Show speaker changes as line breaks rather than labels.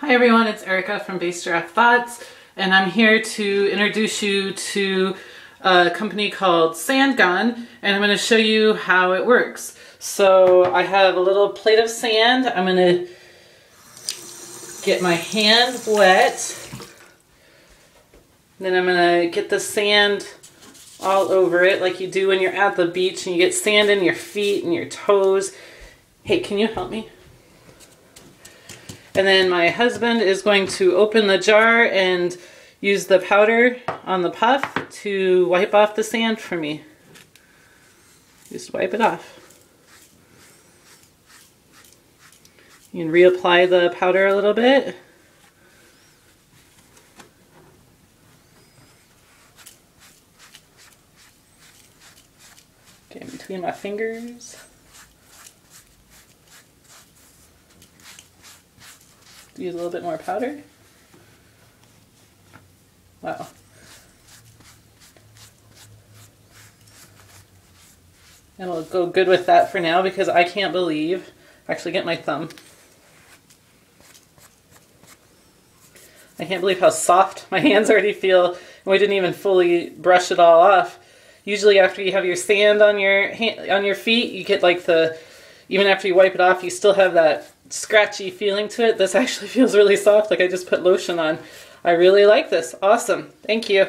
Hi everyone, it's Erica from Bass Giraffe Thoughts, and I'm here to introduce you to a company called Sand Gone, and I'm going to show you how it works. So I have a little plate of sand. I'm going to get my hand wet. Then I'm going to get the sand all over it like you do when you're at the beach and you get sand in your feet and your toes. Hey, can you help me? And then my husband is going to open the jar and use the powder on the puff to wipe off the sand for me. Just wipe it off. You can reapply the powder a little bit. Okay, between my fingers. Use a little bit more powder. Wow. And it'll go good with that for now because I can't believe, actually get my thumb. I can't believe how soft my hands already feel and we didn't even fully brush it all off. Usually after you have your sand on your hand, on your feet, you get like the, even after you wipe it off, you still have that scratchy feeling to it. This actually feels really soft, like I just put lotion on. I really like this. Awesome. Thank you.